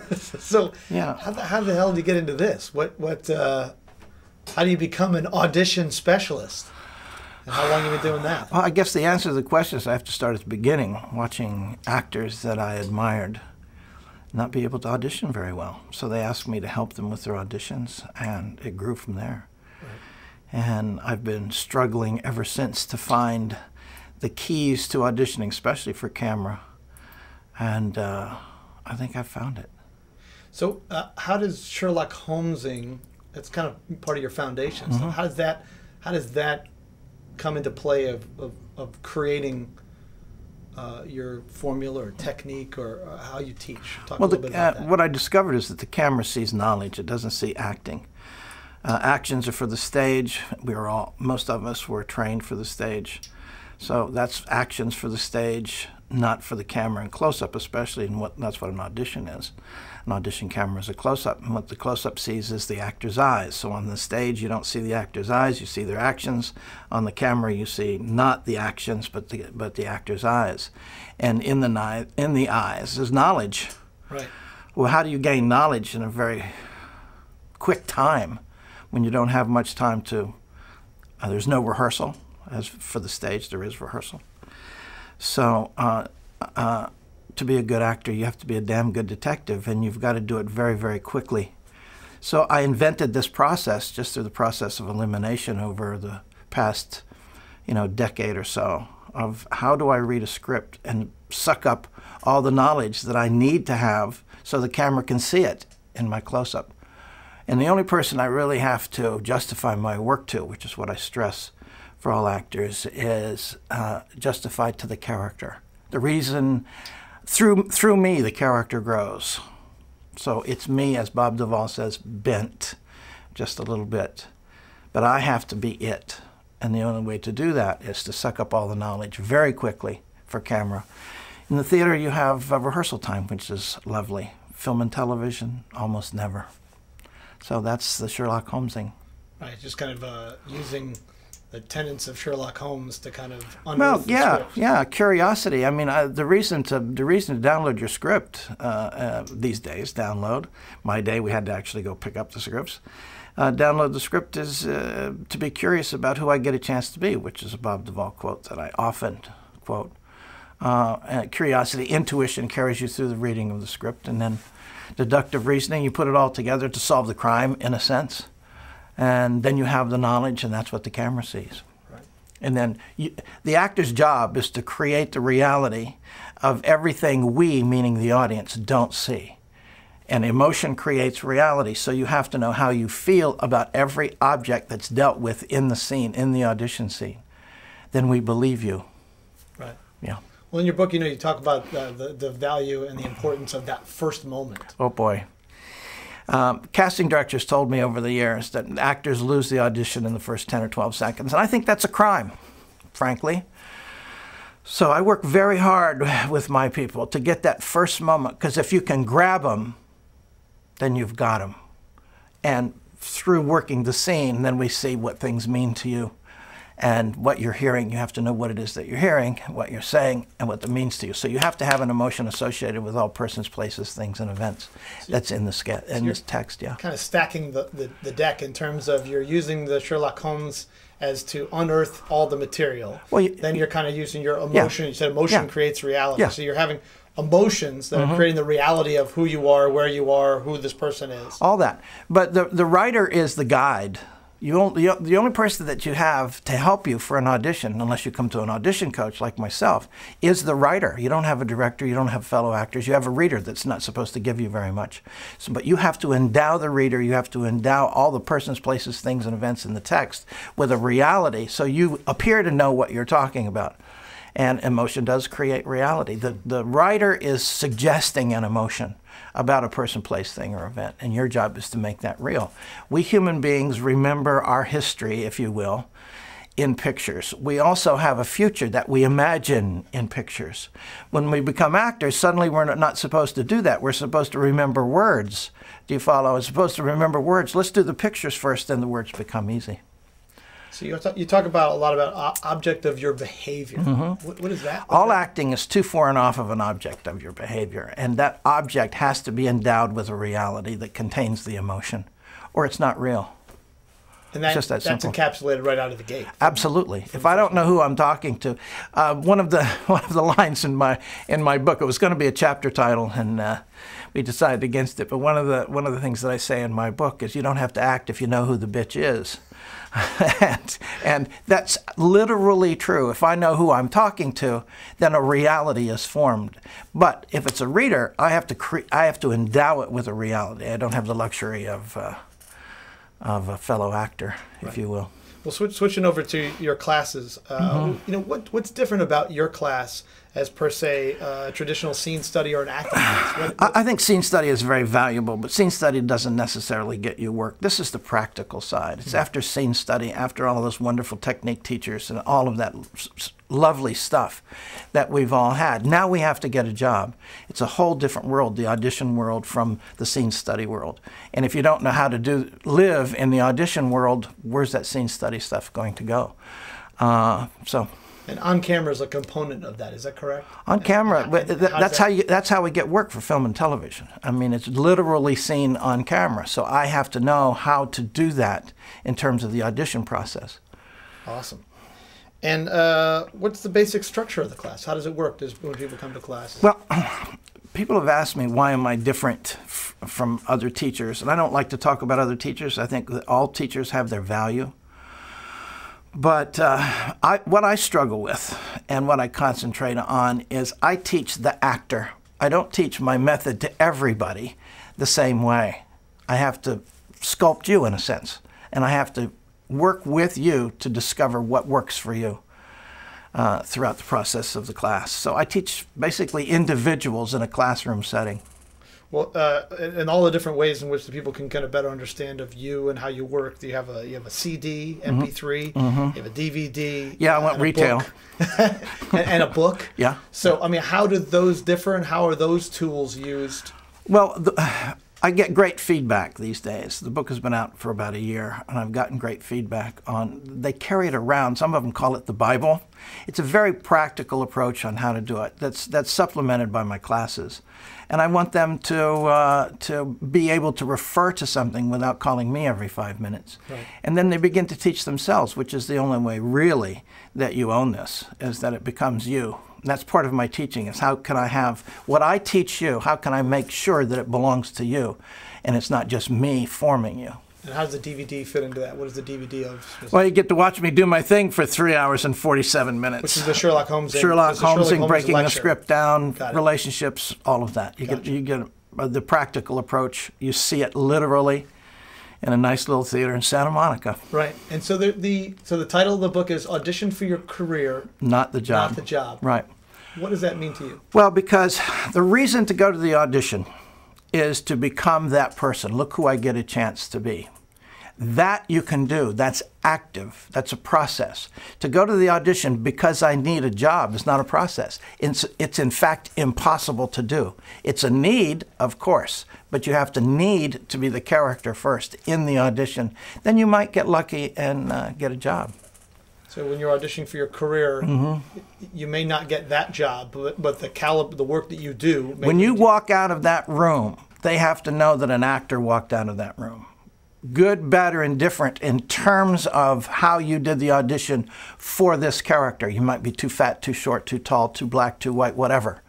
so Yeah. how, the, how the hell did you get into this? What what? Uh, how do you become an audition specialist? And how long have you been doing that? Well, I guess the answer to the question is I have to start at the beginning, watching actors that I admired not be able to audition very well. So they asked me to help them with their auditions, and it grew from there. And I've been struggling ever since to find the keys to auditioning, especially for camera. And uh, I think I've found it. So uh, how does Sherlock Holmesing? That's kind of part of your foundation. Mm-hmm. So how does that how does that come into play of of, of creating? Uh, your formula or technique or uh, how you teach. Talk Well, a little the, bit about uh, that. what I discovered is that the camera sees knowledge; it doesn't see acting. Uh, actions are for the stage. We are all, most of us were trained for the stage, so that's actions for the stage, not for the camera and close-up, especially. And what that's what an audition is. An audition camera is a close-up, and what the close-up sees is the actor's eyes. So on the stage, you don't see the actor's eyes; you see their actions. On the camera, you see not the actions, but the but the actor's eyes. And in the in the eyes is knowledge. right. Well, how do you gain knowledge in a very quick time when you don't have much time to? Uh, there's no rehearsal, as for the stage, there is rehearsal. So, uh, uh, to be a good actor, you have to be a damn good detective, and you've got to do it very, very quickly. So, I invented this process just through the process of elimination over the past, you know, decade or so of how do I read a script and suck up all the knowledge that I need to have so the camera can see it in my close up. And the only person I really have to justify my work to, which is what I stress for all actors, is uh, justified to the character. The reason through through me the character grows. So it's me, as Bob Duvall says, bent just a little bit. But I have to be it. And the only way to do that is to suck up all the knowledge very quickly for camera. In the theater, you have a rehearsal time, which is lovely. Film and television, almost never. So that's the Sherlock Holmes thing. Right, just kind of uh, using the tenets of Sherlock Holmes to kind of Well, the yeah, script. yeah, curiosity. I mean, I, the reason to the reason to download your script uh, uh, these days, download. My day, we had to actually go pick up the scripts. Uh, download the script is uh, to be curious about who I get a chance to be, which is a Bob Duvall quote that I often quote. Uh, and curiosity, intuition carries you through the reading of the script, and then deductive reasoning, you put it all together to solve the crime, in a sense, and then you have the knowledge, and that's what the camera sees. Right. And then you, the actor's job is to create the reality of everything we, meaning the audience, don't see. And emotion creates reality, so you have to know how you feel about every object that's dealt with in the scene, in the audition scene. Then we believe you. Right. Yeah. Well, in your book, you know, you talk about uh, the the value and the importance of that first moment. Oh boy. Um, casting directors told me over the years that actors lose the audition in the first 10 or 12 seconds, and I think that's a crime, frankly. So I work very hard with my people to get that first moment, because if you can grab them, then you've got them. And through working the scene, then we see what things mean to you. And what you're hearing, you have to know what it is that you're hearing, what you're saying, and what that means to you. So you have to have an emotion associated with all persons, places, things, and events. That's in the ske- in this text, yeah. Kind of stacking the, the, the deck in terms of you're using the Sherlock Holmes as to unearth all the material. Well, you- then you're kind of using your emotion. Yeah. You said emotion Yeah. creates reality. Yeah. Mm-hmm. So you're having emotions that are creating the reality of who you are, where you are, who this person is. all that. But the the writer is the guide. You only, the only person that you have to help you for an audition, unless you come to an audition coach like myself, is the writer. You don't have a director, you don't have fellow actors, you have a reader that's not supposed to give you very much. So, but you have to endow the reader, you have to endow all the persons, places, things, and events in the text with a reality so you appear to know what you're talking about. And emotion does create reality. The, the writer is suggesting an emotion about a person, place, thing, or event, and your job is to make that real. We human beings remember our history, if you will, in pictures. We also have a future that we imagine in pictures. When we become actors, suddenly we're not supposed to do that. We're supposed to remember words. Do you follow? We're supposed to remember words. Let's do the pictures first, then the words become easy. So you talk, you talk about a lot about object of your behavior. What, what is that? Mm-hmm. All acting is too foreign off of an object of your behavior, and that object has to be endowed with a reality that contains the emotion, or it's not real. And that, just that that's simple. encapsulated right out of the gate. Absolutely. If I don't know who I'm talking to, uh, one of the one of the lines in my in my book, it was going to be a chapter title, and uh, we decided against it. But one of the one of the things that I say in my book is, you don't have to act if you know who the bitch is. and, and that's literally true. If I know who I'm talking to, then a reality is formed. But if it's a reader, I have to cre- I have to endow it with a reality. I don't have the luxury of uh, of a fellow actor, if you will. Well, switch, switching over to your classes, uh, Mm-hmm. you know what what's different about your class as per se uh, a traditional scene study or an acting class? I I think scene study is very valuable, but scene study doesn't necessarily get you work. This is the practical side. It's after scene study, after all those wonderful technique teachers and all of that lovely stuff that we've all had. Now we have to get a job. It's a whole different world, the audition world from the scene study world. And if you don't know how to do live in the audition world, where's that scene study stuff going to go? Uh, so. And on camera is a component of that. Is that correct? On camera, and how that's that- how you, that's how we get work for film and television. I mean, it's literally seen on camera. So I have to know how to do that in terms of the audition process. Awesome. And uh, what's the basic structure of the class? How does it work? Does when people come to class? Well, people have asked me why am I different from other teachers, and I don't like to talk about other teachers. I think that all teachers have their value. But uh, I, what I struggle with and what I concentrate on is I teach the actor. I don't teach my method to everybody the same way. I have to sculpt you in a sense, and I have to work with you to discover what works for you uh, throughout the process of the class. So I teach basically individuals in a classroom setting. Well, uh, and all the different ways in which the people can kind of better understand of you and how you work. Do you have a you have a CD, MP3, you have a DVD? Mm-hmm. Yeah, I went retail. and, and a book. Yeah. So I mean, how do those differ, and how are those tools used? Well, the, I get great feedback these days. The book has been out for about a year, and I've gotten great feedback on. They carry it around. Some of them call it the Bible. It's a very practical approach on how to do it. That's that's supplemented by my classes, and I want them to uh, to be able to refer to something without calling me every five minutes, Right. and then they begin to teach themselves, which is the only way really that you own this is that it becomes you. And that's part of my teaching is how can I have what I teach you, how can I make sure that it belongs to you and it's not just me forming you. And how does the DVD fit into that? What is the DVD of? Well, you get to watch me do my thing for three hours and 47 minutes. Which is the Sherlock Holmes. Sherlock it's the Holmes breaking the script down, relationships, all of that. You Gotcha. get you get uh, the practical approach. You see it literally in a nice little theater in Santa Monica. Right. And so the, the so the title of the book is Audition for Your Career, Not the job. Not the Job. Right. What does that mean to you? Well, because the reason to go to the audition is to become that person. Look who I get a chance to be. That you can do. That's active. That's a process. To go to the audition because I need a job is not a process. It's, it's in fact impossible to do. It's a need, of course, but you have to need to be the character first in the audition. Then you might get lucky and uh, get a job. So when you're auditioning for your career, Mm-hmm. you may not get that job, but, but the caliber, the work that you do. When you lead walk out of that room, they have to know that an actor walked out of that room. Good, bad, or indifferent in terms of how you did the audition for this character. You might be too fat, too short, too tall, too black, too white, whatever.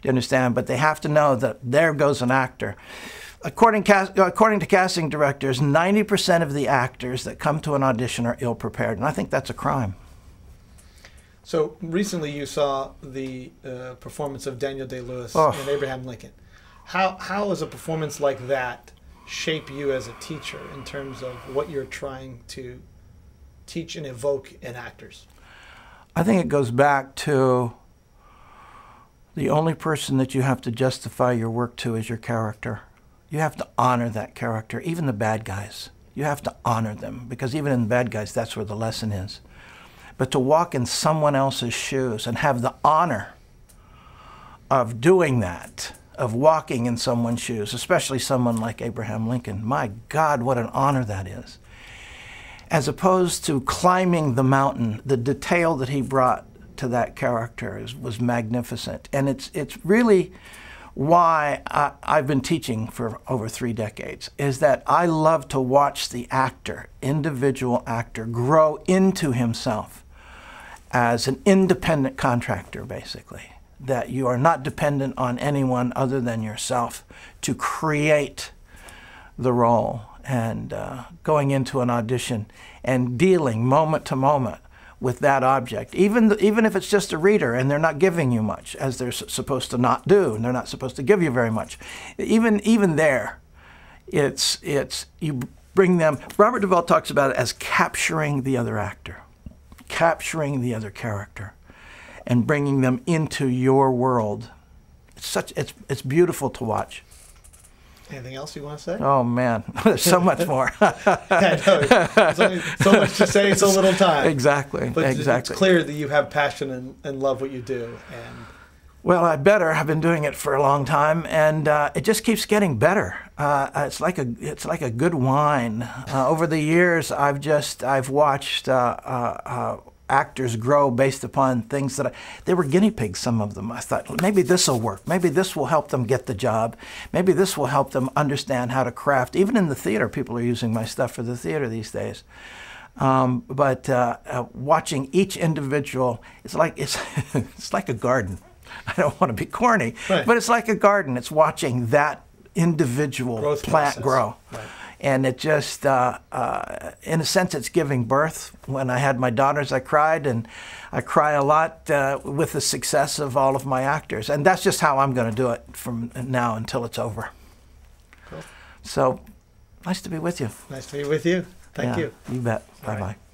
Do you understand? But they have to know that there goes an actor. According, according to casting directors, 90% of the actors that come to an audition are ill prepared, and I think that's a crime. So recently, you saw the uh, performance of Daniel Day Lewis Oh. and Abraham Lincoln. How how does a performance like that shape you as a teacher in terms of what you're trying to teach and evoke in actors? I think it goes back to the only person that you have to justify your work to is your character. You have to honor that character, even the bad guys. You have to honor them because even in the bad guys, that's where the lesson is. But to walk in someone else's shoes and have the honor of doing that, of walking in someone's shoes, especially someone like Abraham Lincoln, my God, what an honor that is. as opposed to climbing the mountain, the detail that he brought to that character is, was magnificent. And it's, it's really why I, I've been teaching for over three decades, is that I love to watch the actor, individual actor, grow into himself as an independent contractor, basically. That you are not dependent on anyone other than yourself to create the role and uh, going into an audition and dealing moment to moment with that object, even even if it's just a reader and they're not giving you much, as they're supposed to not do, and they're not supposed to give you very much. Even even there, it's it's you bring them. Robert Duvall talks about it as capturing the other actor, capturing the other character, and bringing them into your world. It's such it's it's beautiful to watch. Anything else you want to say? Oh man, there's so much more. I know. There's only so much to say, so little time. exactly, But exactly. it's clear that you have passion and, and love what you do. And Well, I better. I've been doing it for a long time, and uh, it just keeps getting better. Uh, it's like a it's like a good wine. Uh, over the years, I've just I've watched uh, uh, uh, actors grow based upon things that I, they were guinea pigs. Some of them. I thought maybe this will work. Maybe this will help them get the job. Maybe this will help them understand how to craft. Even in the theater, people are using my stuff for the theater these days. Um, but uh, uh, watching each individual, it's like it's it's like a garden. I don't want to be corny, Right. but it's like a garden. It's watching that individual Growth plant process. grow. Right. And it just, uh, uh, in a sense, it's giving birth. When I had my daughters, I cried, and I cry a lot uh, with the success of all of my actors. And that's just how I'm going to do it from now until it's over. Cool. So, nice to be with you. nice to be with you. Thank Yeah, you. You bet. Bye right. bye.